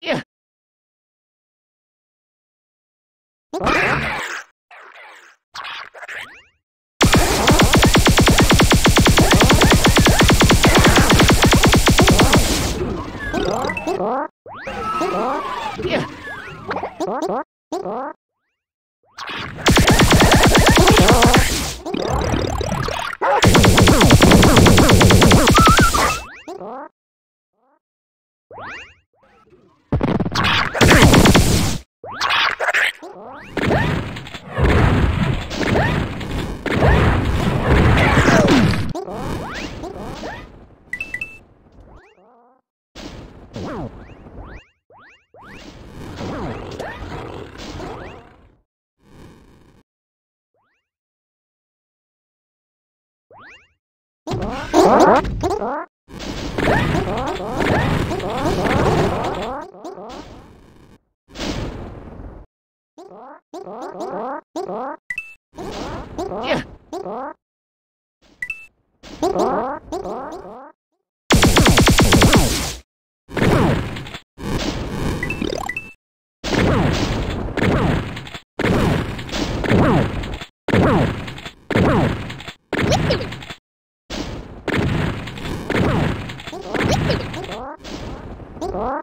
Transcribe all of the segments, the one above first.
Yeah. Yeah. Yeah.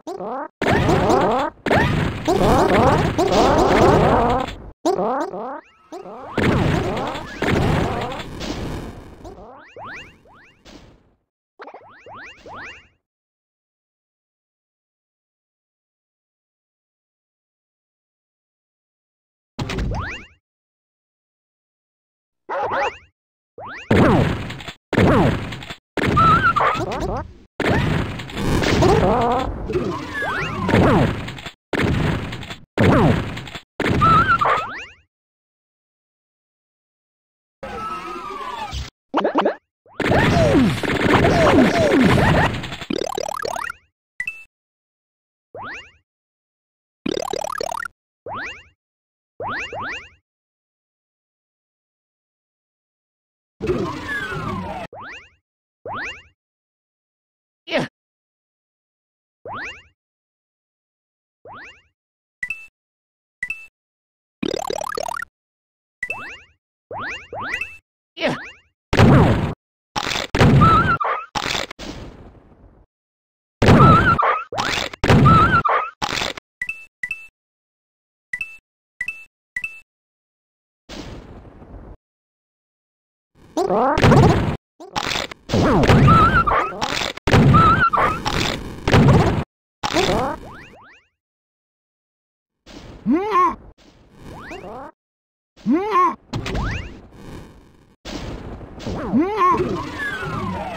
What? Woo! Yeah. Yeah. Hum!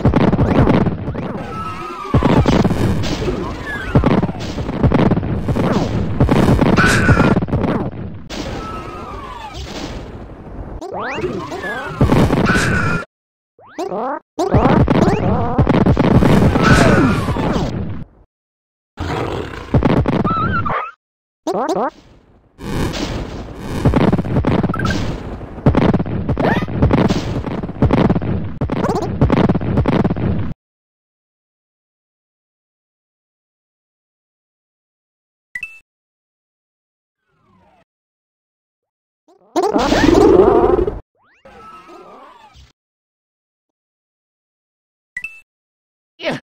Yeah.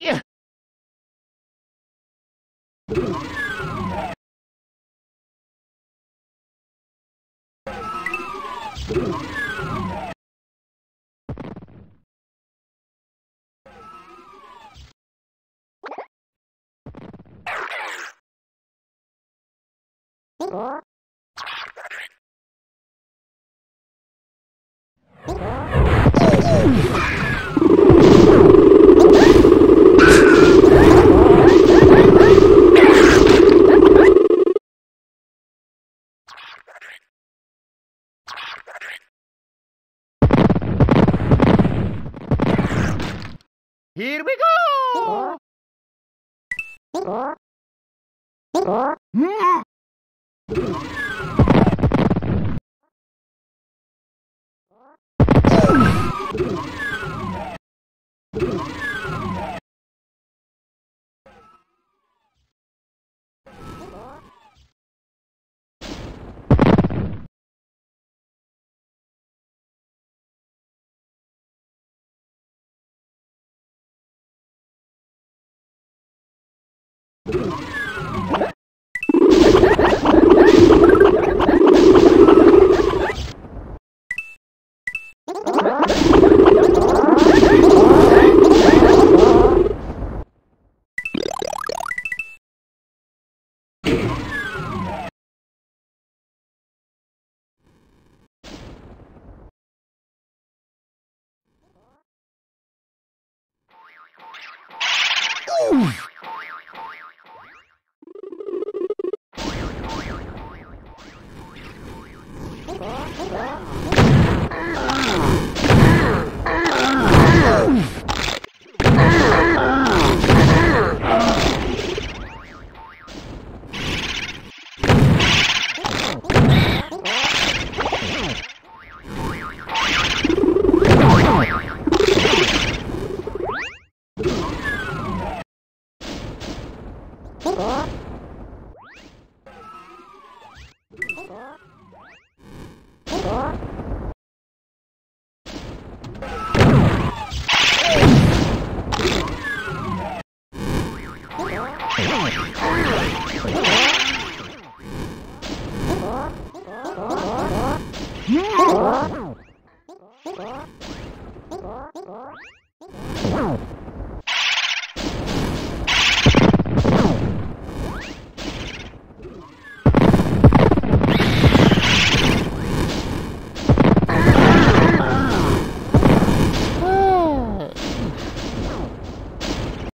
Yeah. Oh. うん。Here we go! Hmm. Ooh.